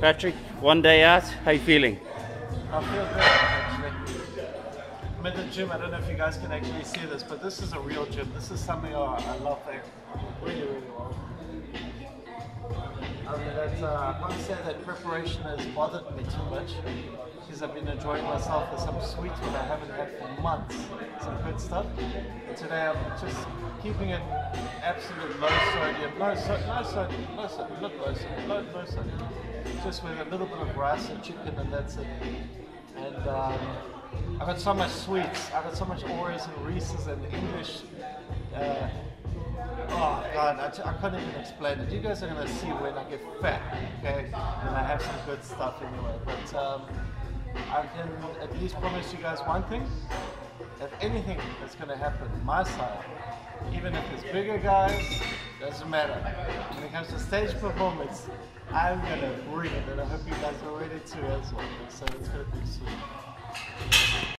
Patrick, one day out, how you feeling? I feel good actually. I'm at the gym. I don't know if you guys can actually see this, but this is a real gym. This is something I, love like, really, really well. I mean, that's, uh, I can't say that preparation has bothered me too much because I've been enjoying myself with some sweets that I haven't had for months. Some good stuff. And today I'm just keeping it absolute low sodium, low, so, low sodium, low sodium, not low sodium, low, low sodium. With a little bit of rice and chicken and that's it. And um, I got so much sweets. I've got so much Oreos and Reese's and English. Uh, oh God, I, can't even explain it. You guys are gonna see when I get fat, okay? And I have some good stuff anyway. But um, I can at least promise you guys one thing. If anything is gonna happen, my side, even if it's bigger guys, doesn't matter. When it comes to stage performance, I'm gonna bring it, and I hope you guys are ready to as well. So it's gonna be sweet.